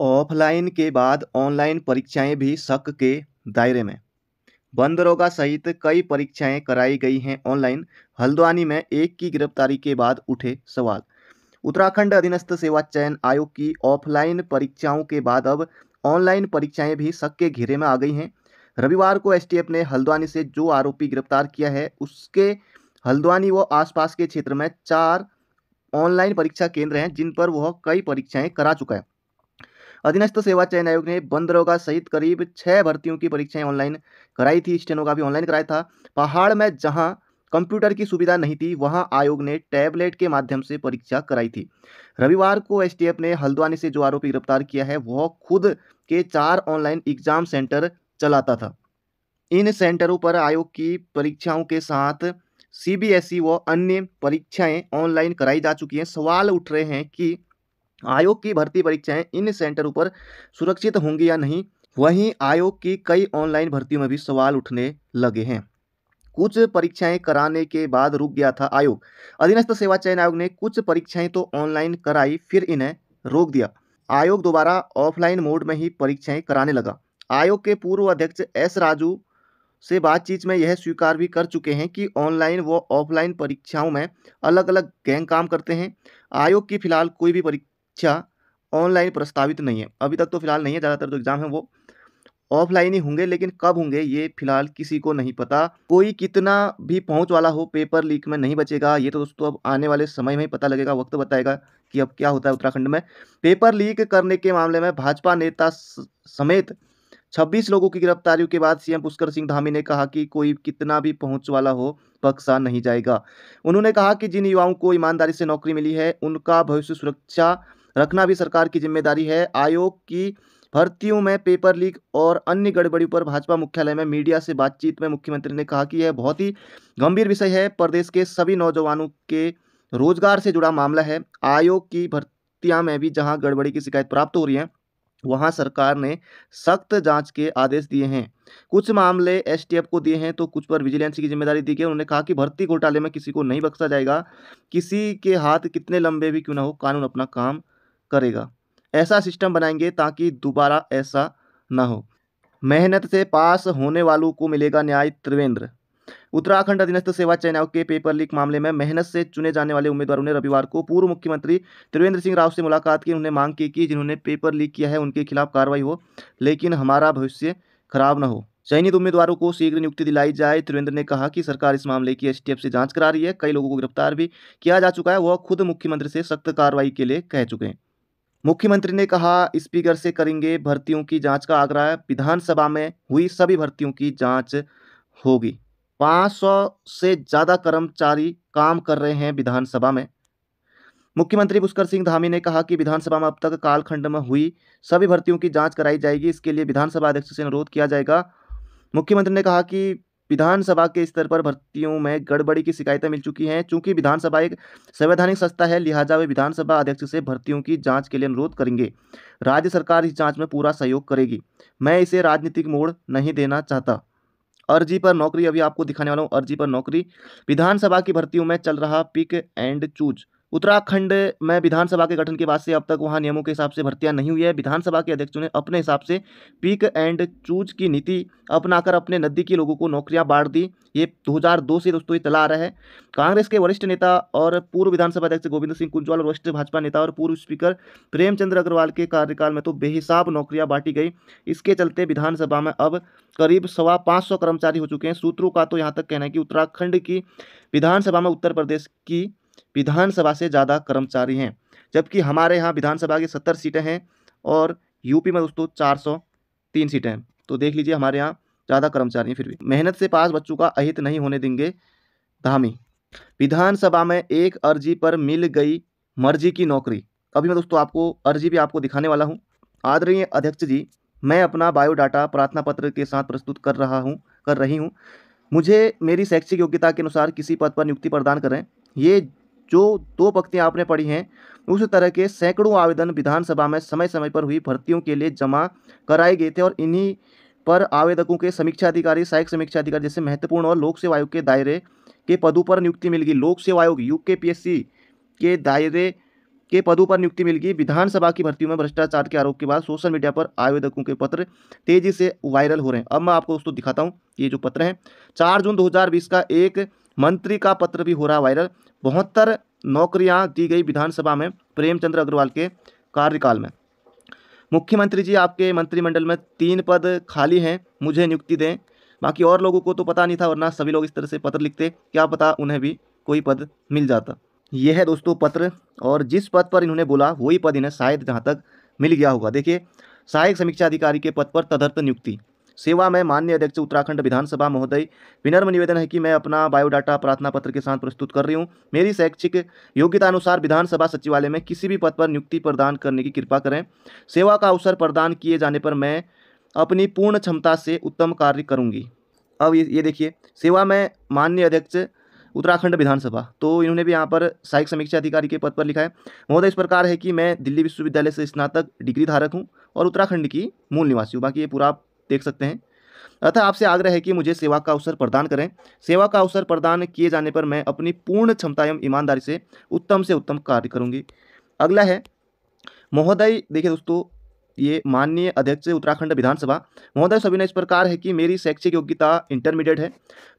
Offline के बाद online परीक्षाएँ भी शक के दायरे में। बंदरोगा सहित कई परीक्षाएँ कराई गई हैं ऑनलाइन। हल्द्वानी में एक की गिरफ्तारी के बाद उठे सवाल। उत्तराखंड अधीनस्थ सेवा चयन आयोग की ऑफलाइन परीक्षाओं के बाद अब ऑनलाइन परीक्षाएँ भी शक के घेरे में आ गई हैं। रविवार को एसटीएफ ने हल्द्वानी से जो आरोपी गिरफ़्तार किया है, उसके हल्द्वानी व आसपास के क्षेत्र में चार ऑनलाइन परीक्षा केंद्र हैं जिन पर वह कई परीक्षाएँ करा चुका है। अधीनस्थ सेवा चयन आयोग ने बंदरोगा सहित करीब छः भर्तियों की परीक्षाएँ ऑनलाइन कराई थी। स्टेनो का भी ऑनलाइन कराया था। पहाड़ में जहाँ कंप्यूटर की सुविधा नहीं थी, वहाँ आयोग ने टैबलेट के माध्यम से परीक्षा कराई थी। रविवार को एसटीएफ ने हल्द्वानी से जो आरोपी गिरफ़्तार किया है, वह खुद के चार ऑनलाइन एग्ज़ाम सेंटर चलाता था। इन सेंटरों पर आयोग की परीक्षाओं के साथ सीबीएसई व अन्य परीक्षाएँ ऑनलाइन कराई जा चुकी हैं। सवाल उठ रहे हैं कि आयोग की भर्ती परीक्षाएँ इन सेंटरों पर सुरक्षित होंगी या नहीं? वहीं आयोग की कई ऑनलाइन भर्तियों में भी सवाल उठने लगे हैं। कुछ परीक्षाएँ कराने के बाद रुक गया था आयोग। अधीनस्थ सेवा चयन आयोग ने कुछ परीक्षाएँ तो ऑनलाइन कराई, फिर इन्हें रोक दिया। आयोग दोबारा ऑफलाइन मोड में ही परीक्षाएँ कराने लगा। आयोग के पूर्व अध्यक्ष एस राजू से बातचीत में यह स्वीकार भी कर चुके हैं कि ऑनलाइन व ऑफलाइन परीक्षाओं में अलग अलग गैंग काम करते हैं। आयोग की फ़िलहाल कोई भी परीक्षा ऑनलाइन प्रस्तावित नहीं है। अभी तक तो फ़िलहाल नहीं है, ज़्यादातर जो एग्ज़ाम है वो। ऑफलाइन ही होंगे, लेकिन कब होंगे, ये फ़िलहाल किसी को नहीं पता। कोई कितना भी पहुँच वाला हो, पेपर लीक में नहीं बचेगा। ये तो दोस्तों अब आने वाले समय में ही पता लगेगा, वक्त बताएगा कि अब क्या होता है उत्तराखंड में। पेपर लीक करने के मामले में भाजपा नेता समेत 26 लोगों की गिरफ्तारियों के बाद सीएम पुष्कर सिंह धामी ने कहा कि कोई कितना भी पहुँच वाला हो बक्सा नहीं जाएगा। उन्होंने कहा कि जिन युवाओं को ईमानदारी से नौकरी मिली है, उनका भविष्य सुरक्षा रखना भी सरकार की ज़िम्मेदारी है। आयोग की भर्तियों में पेपर लीक और अन्य गड़बड़ी पर भाजपा मुख्यालय में मीडिया से बातचीत में मुख्यमंत्री ने कहा कि यह बहुत ही गंभीर विषय है। प्रदेश के सभी नौजवानों के रोज़गार से जुड़ा मामला है। आयोग की भर्तियाँ में भी जहाँ गड़बड़ी की शिकायत प्राप्त हो रही है, वहाँ सरकार ने सख्त जाँच के आदेश दिए हैं। कुछ मामले एसटीएफ को दिए हैं तो कुछ पर विजिलेंस की ज़िम्मेदारी दी गई। उन्होंने कहा कि भर्ती घोटाले में किसी को नहीं बख्शा जाएगा। किसी के हाथ कितने लंबे भी क्यों ना हो, कानून अपना काम करेगा। ऐसा सिस्टम बनाएँगे ताकि दोबारा ऐसा ना हो। मेहनत से पास होने वालों को मिलेगा न्याय त्रिवेंद्र। उत्तराखंड अधीनस्थ सेवा चयन आयोग के पेपर लीक मामले में मेहनत से चुने जाने वाले उम्मीदवारों ने रविवार को पूर्व मुख्यमंत्री त्रिवेंद्र सिंह राव से मुलाकात की। उन्होंने मांग की कि जिन्होंने पेपर लीक किया है, उनके खिलाफ कार्रवाई हो, लेकिन हमारा भविष्य खराब न हो। चयनित उम्मीदवारों को शीघ्र नियुक्ति दिलाई जाए। त्रिवेंद्र ने कहा कि सरकार इस मामले की एसटीएफ से जाँच करा रही है। कई लोगों को गिरफ़्तार भी किया जा चुका है। वह खुद मुख्यमंत्री से सख्त कार्रवाई के लिए कह चुके हैं। मुख्यमंत्री ने कहा, स्पीकर से करेंगे भर्तियों की जाँच का आग्रह विधानसभा में हुई सभी भर्तियों की जाँच होगी। 500 से ज़्यादा कर्मचारी काम कर रहे हैं विधानसभा में। मुख्यमंत्री पुष्कर सिंह धामी ने कहा कि विधानसभा में अब तक कालखंड में हुई सभी भर्तियों की जाँच कराई जाएगी। इसके लिए विधानसभा अध्यक्ष से अनुरोध किया जाएगा। मुख्यमंत्री ने कहा कि विधानसभा के स्तर पर भर्तियों में गड़बड़ी की शिकायतें मिल चुकी हैं। चूँकि विधानसभा एक संवैधानिक संस्था है, लिहाजा वे विधानसभा अध्यक्ष से भर्तियों की जाँच के लिए अनुरोध करेंगे। राज्य सरकार इस जाँच में पूरा सहयोग करेगी। मैं इसे राजनीतिक मोड़ नहीं देना चाहता। अर्जी पर नौकरी, अभी आपको दिखाने वाला हूँ, अर्जी पर नौकरी। विधानसभा की भर्तियों में चल रहा पिक एंड चूज़। उत्तराखंड में विधानसभा के गठन के बाद से अब तक वहाँ नियमों के हिसाब से भर्तियाँ नहीं हुई है। विधानसभा के अध्यक्षों ने अपने हिसाब से पिक एंड चूज़ की नीति अपनाकर अपने नज़दीकी लोगों को नौकरियाँ बांट दी। ये 2002 से दोस्तों ये चला आ रहा है। कांग्रेस के वरिष्ठ नेता और पूर्व विधानसभा अध्यक्ष गोविंद सिंह कुंजवाल वरिष्ठ भाजपा नेता और पूर्व स्पीकर प्रेमचंद्र अग्रवाल के कार्यकाल में तो बेहिसाब नौकरियाँ बांटी गई। इसके चलते विधानसभा में अब करीब सवा पाँच सौ कर्मचारी हो चुके हैं। सूत्रों का तो यहाँ तक कहना है कि उत्तराखंड की विधानसभा में उत्तर प्रदेश की विधानसभा से ज़्यादा कर्मचारी हैं, जबकि हमारे यहाँ विधानसभा की सत्तर सीटें हैं और यूपी में दोस्तों चार सौ तीन सीटें हैं। तो देख लीजिए हमारे यहाँ ज़्यादा कर्मचारी हैं फिर भी। मेहनत से पास बच्चों का अहित नहीं होने देंगे धामी। विधानसभा में एक अर्जी पर मिल गई मर्ज़ी की नौकरी। अभी मैं दोस्तों आपको अर्जी भी आपको दिखाने वाला हूँ। आदरणीय अध्यक्ष जी, मैं अपना बायोडाटा प्रार्थना पत्र के साथ प्रस्तुत कर रहा हूँ, कर रही हूँ। मुझे मेरी शैक्षिक योग्यता के अनुसार किसी पद पर नियुक्ति प्रदान करें। ये जो दो पंक्तियाँ आपने पढ़ी हैं, उस तरह के सैकड़ों आवेदन विधानसभा में समय समय पर हुई, भर्तियों के लिए जमा कराए गए थे और इन्हीं पर आवेदकों के समीक्षा अधिकारी, सहायक समीक्षा अधिकारी जैसे महत्वपूर्ण और लोक सेवा आयोग के दायरे के पदों पर नियुक्ति मिल गई। लोक सेवा आयोग यू के के दायरे के पदों पर नियुक्ति मिल गई। विधानसभा की भर्तियों में भ्रष्टाचार के आरोप के बाद सोशल मीडिया पर आवेदकों के पत्र तेज़ी से वायरल हो रहे हैं। अब मैं आपको दोस्तों दिखाता हूँ, ये जो पत्र है, चार जून 2020 का एक मंत्री का पत्र भी हो रहा वायरल। बहत्तर नौकरियाँ दी गई विधानसभा में प्रेमचंद्र अग्रवाल के कार्यकाल में। मुख्यमंत्री जी, आपके मंत्रिमंडल में तीन पद खाली हैं, मुझे नियुक्ति दें। बाकी और लोगों को तो पता नहीं था, वरना सभी लोग इस तरह से पत्र लिखते, क्या पता उन्हें भी कोई पद मिल जाता। यह है दोस्तों पत्र, और जिस पद पर इन्होंने बोला, वही पद इन्हें शायद जहाँ तक मिल गया होगा। देखिए, सहायक समीक्षा अधिकारी के पद पर तदर्थ नियुक्ति। सेवा में मान्य अध्यक्ष, उत्तराखंड विधानसभा महोदय, विनम्र निवेदन है कि मैं अपना बायोडाटा प्रार्थना पत्र के साथ प्रस्तुत कर रही हूँ। मेरी शैक्षिक योग्यता अनुसार विधानसभा सचिवालय में किसी भी पद पर नियुक्ति प्रदान करने की कृपा करें। सेवा का अवसर प्रदान किए जाने पर मैं अपनी पूर्ण क्षमता से उत्तम कार्य करूँगी। अब ये ये देखिए, सेवा में मान्य अध्यक्ष, उत्तराखंड विधानसभा तो इन्होंने भी यहाँ पर सहायक समीक्षा अधिकारी के पद पर लिखा है। महोदय, इस प्रकार है कि मैं दिल्ली विश्वविद्यालय से स्नातक डिग्री धारक हूँ और उत्तराखंड की मूल निवासी हूँ। बाकी ये पूरा देख सकते हैं। अतः आपसे आग्रह है कि मुझे सेवा का अवसर प्रदान करें। सेवा का अवसर प्रदान किए जाने पर मैं अपनी पूर्ण क्षमता एवं ईमानदारी से उत्तम से उत्तम कार्य करूँगी। अगला है, महोदय, देखिए दोस्तों, ये माननीय अध्यक्ष उत्तराखंड विधानसभा। महोदय सविनय इस प्रकार है कि मेरी शैक्षिक योग्यता इंटरमीडिएट है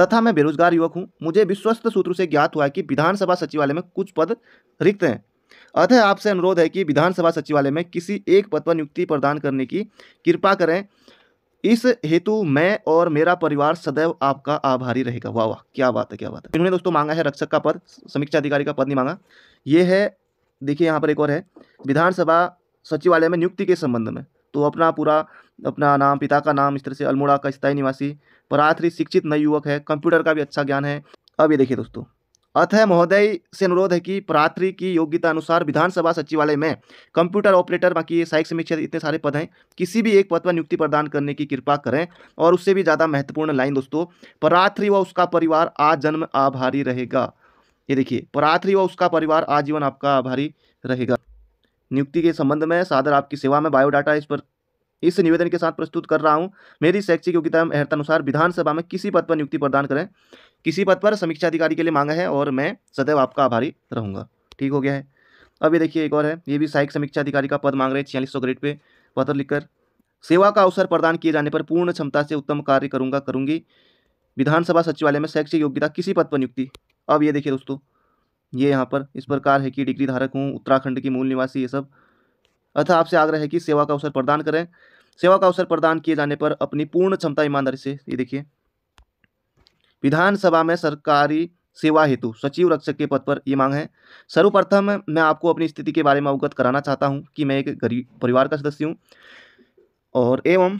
तथा मैं बेरोजगार युवक हूँ। मुझे विश्वस्त सूत्र से ज्ञात हुआ है कि विधानसभा सचिवालय में कुछ पद रिक्त हैं। अतः आपसे अनुरोध है कि विधानसभा सचिवालय में किसी एक पद पर नियुक्ति प्रदान करने की कृपा करें। इस हेतु मैं और मेरा परिवार सदैव आपका आभारी रहेगा। वाह वाह, क्या बात है, क्या बात है। इन्होंने दोस्तों मांगा है रक्षक का पद, समीक्षा अधिकारी का पद नहीं मांगा। ये है, देखिए यहाँ पर एक और है, विधानसभा सचिवालय में नियुक्ति के संबंध में। तो अपना पूरा, अपना नाम, पिता का नाम, इस तरह से अल्मोड़ा का स्थायी निवासी पराथरी शिक्षित नए युवक है, कंप्यूटर का भी अच्छा ज्ञान है। अब ये देखिए दोस्तों। अतः महोदय, से अनुरोध है कि प्रात्री की योग्यता अनुसार विधानसभा सचिवालय में कंप्यूटर ऑपरेटर, बाकी सहायक समीक्षा इतने सारे पद हैं, किसी भी एक पद पर नियुक्ति प्रदान करने की कृपा करें और उससे भी ज़्यादा महत्वपूर्ण लाइन दोस्तों पराथरी व उसका परिवार आजन्म आभारी रहेगा। ये देखिए पराथरी व उसका परिवार आजीवन आपका आभारी रहेगा। नियुक्ति के संबंध में सादर आपकी सेवा में बायोडाटा इस पर, इस निवेदन के साथ प्रस्तुत कर रहा हूँ। मेरी शैक्षिक योग्यता अनुसार विधानसभा में किसी पद पर नियुक्ति प्रदान करें। किसी पद पर समीक्षा अधिकारी के लिए मांगा है और मैं सदैव आपका आभारी रहूँगा। ठीक हो गया है। अब ये देखिए एक और है। ये भी सहायक समीक्षा अधिकारी का पद मांग रहे हैं छियालीस सौ ग्रेड पे। पत्र लिखकर, सेवा का अवसर प्रदान किए जाने पर पूर्ण क्षमता से उत्तम कार्य करूँगा, करूँगी। विधानसभा सचिवालय में शैक्षिक योग्यता किसी पद पर नियुक्ति। अब ये देखिए दोस्तों, ये यहाँ पर इस प्रकार है कि डिग्री धारक हूँ, उत्तराखंड की मूल निवासी, ये सब। अतः आपसे आग्रह है कि सेवा का अवसर प्रदान करें। सेवा का अवसर प्रदान किए जाने पर अपनी पूर्ण क्षमता ईमानदारी से, ये देखिए। विधानसभा में सरकारी सेवा हेतु सचिव रक्षक के पद पर ये मांग है। सर्वप्रथम मैं आपको अपनी स्थिति के बारे में अवगत कराना चाहता हूँ कि मैं एक गरीब परिवार का सदस्य हूँ और एवं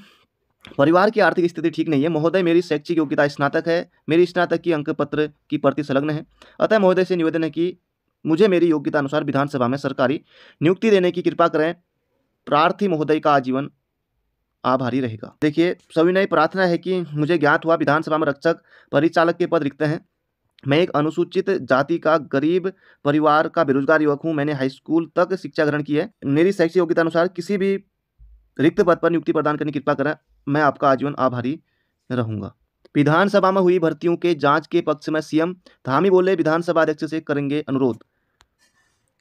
परिवार की आर्थिक स्थिति ठीक नहीं है। महोदय, मेरी शैक्षिक योग्यता स्नातक है। मेरी स्नातक की अंक पत्र की प्रति संलग्न है। अतः महोदय से निवेदन है कि मुझे मेरी योग्यता अनुसार विधानसभा में सरकारी नियुक्ति देने की कृपा करें। प्रार्थी महोदय का आजीवन आभारी रहेगा। देखिए सविनय प्रार्थना है कि मुझे ज्ञात हुआ विधानसभा में रक्षक, परिचालक के पद रिक्त हैं। मैं एक अनुसूचित जाति का गरीब परिवार का बेरोजगार युवक हूँ। मैंने हाई स्कूल तक शिक्षा ग्रहण की है। मेरी शैक्षिक योग्यता अनुसार किसी भी रिक्त पद पर नियुक्ति प्रदान करने की कृपा करें, मैं आपका आजीवन आभारी रहूँगा। विधानसभा में हुई भर्तियों के जाँच के पक्ष में सीएम धामी बोले, विधानसभा अध्यक्ष से करेंगे अनुरोध।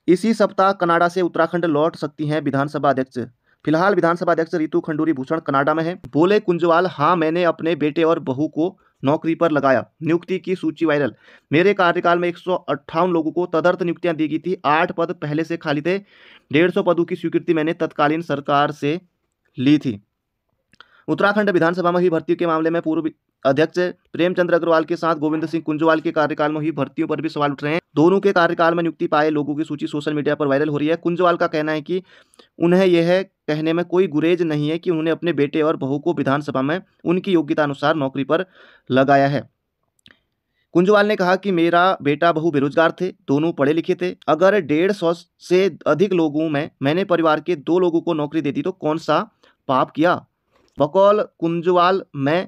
इसी सप्ताह कनाडा से उत्तराखंड लौट सकती हैं विधानसभा अध्यक्ष। फ़िलहाल विधानसभा अध्यक्ष रितु खंडूरी भूषण कनाडा में है। बोले, कुंजवाल हाँ मैंने अपने बेटे और बहू को नौकरी पर लगाया। नियुक्ति की सूची वायरल। मेरे कार्यकाल में एक सौ अट्ठावन लोगों को तदर्थ नियुक्तियाँ दी गई थी। आठ पद पहले से खाली थे। डेढ़ पदों की स्वीकृति मैंने तत्कालीन सरकार से ली थी। उत्तराखंड विधानसभा में ही भर्ती के मामले में पूर्व अध्यक्ष प्रेमचंद्र अग्रवाल के साथ गोविंद सिंह कुंजवाल के कार्यकाल में हुई भर्तियों पर भी सवाल उठ रहे हैं। दोनों के कार्यकाल में नियुक्ति पाए लोगों की सूची सोशल मीडिया पर वायरल हो रही है। कुंजवाल का कहना है कि उन्हें यह कहने में कोई गुरेज नहीं है कि उन्होंने अपने बेटे और बहू को विधानसभा में उनकी योग्यता अनुसार नौकरी पर लगाया है। कुंजवाल ने कहा कि मेरा बेटा बहु बेरोजगार थे, दोनों पढ़े लिखे थे। अगर डेढ़ सौ से अधिक लोगों में मैंने परिवार के दो लोगों को नौकरी दे दी तो कौन सा पाप किया? बकौल कुंजवाल, मैं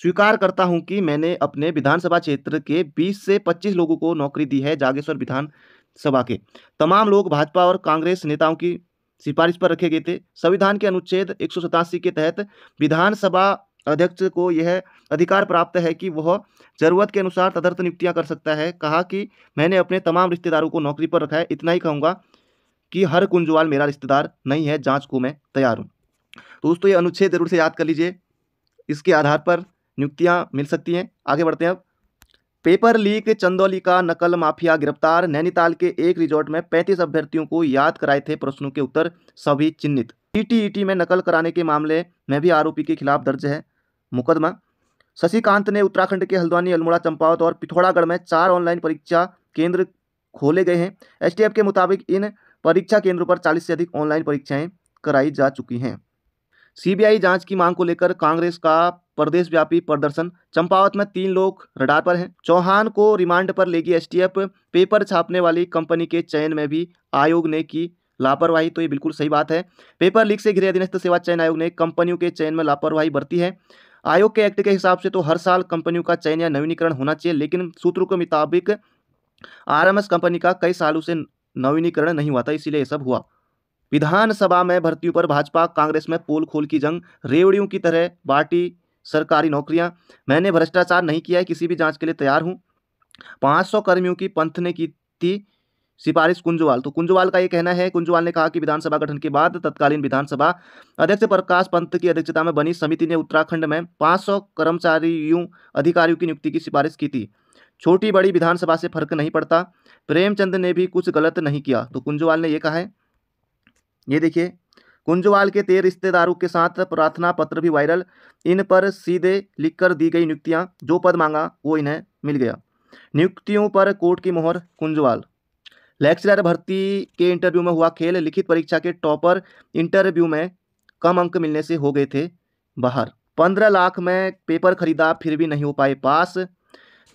स्वीकार करता हूँ कि मैंने अपने विधानसभा क्षेत्र के 20 से 25 लोगों को नौकरी दी है जागेश्वर विधानसभा के। तमाम लोग भाजपा और कांग्रेस नेताओं की सिफारिश पर रखे गए थे। संविधान के अनुच्छेद एक सौ सतासी के तहत विधानसभा अध्यक्ष को यह अधिकार प्राप्त है कि वह ज़रूरत के अनुसार तदर्थ नियुक्तियाँ कर सकता है। कहा कि मैंने अपने तमाम रिश्तेदारों को नौकरी पर रखा है, इतना ही कहूँगा कि हर कुंजवाल मेरा रिश्तेदार नहीं है, जाँच को मैं तैयार हूँ। दोस्तों, ये अनुच्छेद ज़रूर से याद कर लीजिए। इसके आधार पर नियुक्तियाँ मिल सकती हैं। आगे बढ़ते हैं अब। पेपर लीक चंदौली का नकल माफिया, गिरफ़्तार, नैनीताल के एक रिजॉर्ट में 35 अभ्यर्थियों को याद कराए थे प्रश्नों के उत्तर, सभी चिन्हित। टीटीईटी में नकल कराने के मामले में भी आरोपी के खिलाफ दर्ज है। मुकदमा। शशिकांत ने उत्तराखंड के हल्द्वानी, अल्मोड़ा, चंपावत और पिथौरागढ़ में चार ऑनलाइन परीक्षा केंद्र खोले गए हैं। एसटीएफ के मुताबिक इन परीक्षा केंद्रों पर 40 से अधिक ऑनलाइन परीक्षाएँ कराई जा चुकी हैं। सीबीआई जाँच की मांग को लेकर कांग्रेस का प्रदेश व्यापी प्रदर्शन। चंपावत में तीन लोग रडार पर हैं। चौहान को रिमांड पर लेगी एसटीएफ। पेपर छापने वाली कंपनी के चयन में भी आयोग ने की लापरवाही तो ये बिल्कुल सही बात है। पेपर लीक से घिरे अधीनस्थ सेवा चयन आयोग ने कंपनियों के चयन में लापरवाही बरती है। आयोग के एक्ट के हिसाब से तो हर साल कंपनियों का चयन या नवीनीकरण होना चाहिए, लेकिन सूत्रों के मुताबिक आरएमएस कंपनी का कई सालों से नवीनीकरण नहीं हुआ था, इसीलिए ये सब हुआ। विधानसभा में भर्तियों पर भाजपा, कांग्रेस में पोल खोल की जंग। रेवड़ियों की तरह बाटी सरकारी नौकरियाँ। मैंने भ्रष्टाचार नहीं किया है, किसी भी जाँच के लिए तैयार हूँ। 500 कर्मियों की पंथ ने की थी सिफारिश कुंजवाल। तो कुंजवाल का ये कहना है, कुंजवाल ने कहा कि विधानसभा गठन के बाद तत्कालीन विधानसभा अध्यक्ष प्रकाश पंत की अध्यक्षता में बनी समिति ने उत्तराखंड में 500 कर्मचारियों, अधिकारियों की नियुक्ति की सिफारिश की थी। छोटी बड़ी विधानसभा से फ़र्क नहीं पड़ता। प्रेमचंद ने भी कुछ गलत नहीं किया। तो कुंजवाल ने यह कहा है, ये देखिए कुंजवाल के तेरह रिश्तेदारों के साथ प्रार्थना पत्र भी वायरल। इन पर सीधे लिखकर दी गई नियुक्तियाँ, जो पद मांगा, वो इन्हें मिल गया। नियुक्तियों पर कोर्ट की मोहर, कुंजवाल। लेक्चरर भर्ती के इंटरव्यू में हुआ खेल, लिखित परीक्षा के टॉपर इंटरव्यू में कम अंक मिलने से हो गए थे बाहर। पंद्रह लाख में पेपर खरीदा, फिर भी नहीं हो पाए पास।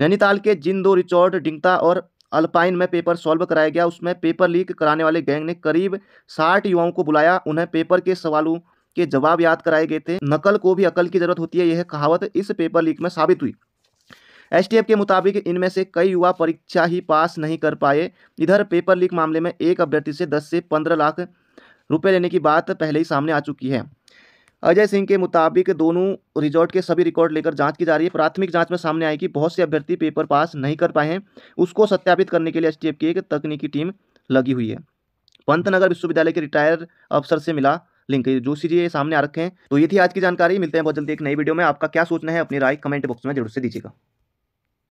नैनीताल के जिन दो रिचॉर्ड डिंगता और अल्पाइन में पेपर सॉल्व कराया गया। उसमें पेपर लीक कराने वाले गैंग ने करीब साठ युवाओं को बुलाया। उन्हें पेपर के सवालों के जवाब याद कराए गए थे। नकल को भी अकल की ज़रूरत होती है, यह कहावत इस पेपर लीक में साबित हुई। एसटीएफ के मुताबिक इनमें से कई युवा परीक्षा ही पास नहीं कर पाए। इधर पेपर लीक मामले में एक अभ्यर्थी से 10 से 15 लाख रुपए लेने की बात पहले ही सामने आ चुकी है। अजय सिंह के मुताबिक दोनों रिजॉर्ट के सभी रिकॉर्ड लेकर जाँच की जा रही है। प्राथमिक जाँच में सामने आई कि बहुत से अभ्यर्थी पेपर पास नहीं कर पाए हैं। उसको सत्यापित करने के लिए एसटीएफ की एक तकनीकी टीम लगी हुई है। पंतनगर विश्वविद्यालय के रिटायर अफसर से मिला लिंक। जो, ये सामने आ रखे हैं। तो ये थी आज की जानकारी। मिलते हैं बहुत जल्दी एक नई वीडियो में। आपका क्या सोचना है, अपनी राय कमेंट बॉक्स में ज़रूर से दीजिएगा।